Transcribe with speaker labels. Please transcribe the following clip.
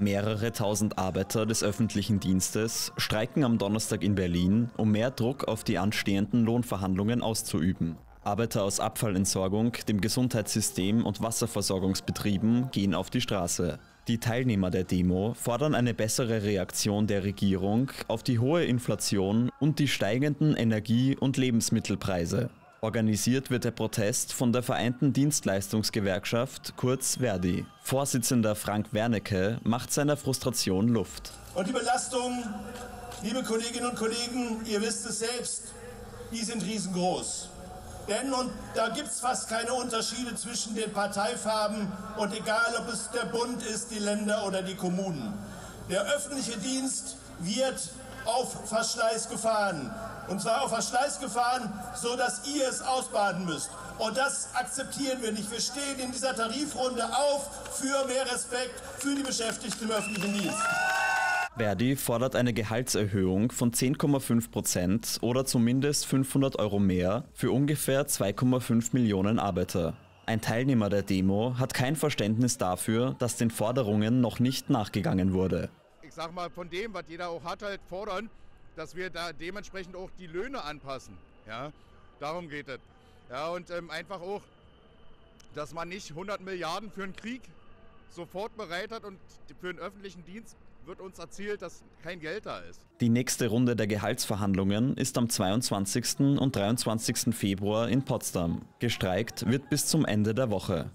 Speaker 1: Mehrere tausend Arbeiter des öffentlichen Dienstes streiken am Donnerstag in Berlin, um mehr Druck auf die anstehenden Lohnverhandlungen auszuüben. Arbeiter aus Abfallentsorgung, dem Gesundheitssystem und Wasserversorgungsbetrieben gehen auf die Straße. Die Teilnehmer der Demo fordern eine bessere Reaktion der Regierung auf die hohe Inflation und die steigenden Energie- und Lebensmittelpreise. Organisiert wird der Protest von der Vereinten Dienstleistungsgewerkschaft, kurz Verdi. Vorsitzender Frank Wernecke macht seiner Frustration Luft.
Speaker 2: Und die Belastungen, liebe Kolleginnen und Kollegen, ihr wisst es selbst, die sind riesengroß. Denn, und da gibt es fast keine Unterschiede zwischen den Parteifarben und egal, ob es der Bund ist, die Länder oder die Kommunen. Der öffentliche Dienst wird auf Verschleiß gefahren. Und zwar auf Verschleiß gefahren, so dass ihr es ausbaden müsst. Und das akzeptieren wir nicht. Wir stehen in dieser Tarifrunde auf für mehr Respekt für die Beschäftigten im öffentlichen Dienst.
Speaker 1: Verdi fordert eine Gehaltserhöhung von 10,5 Prozent oder zumindest 500 Euro mehr für ungefähr 2,5 Millionen Arbeiter. Ein Teilnehmer der Demo hat kein Verständnis dafür, dass den Forderungen noch nicht nachgegangen wurde
Speaker 3: ich sag mal, von dem, was jeder auch hat, halt fordern, dass wir da dementsprechend auch die Löhne anpassen. Ja, darum geht es. Ja, und ähm, einfach auch, dass man nicht 100 Milliarden für einen Krieg sofort bereit hat und für den öffentlichen Dienst wird uns erzählt, dass kein Geld da ist.
Speaker 1: Die nächste Runde der Gehaltsverhandlungen ist am 22. und 23. Februar in Potsdam. Gestreikt wird bis zum Ende der Woche.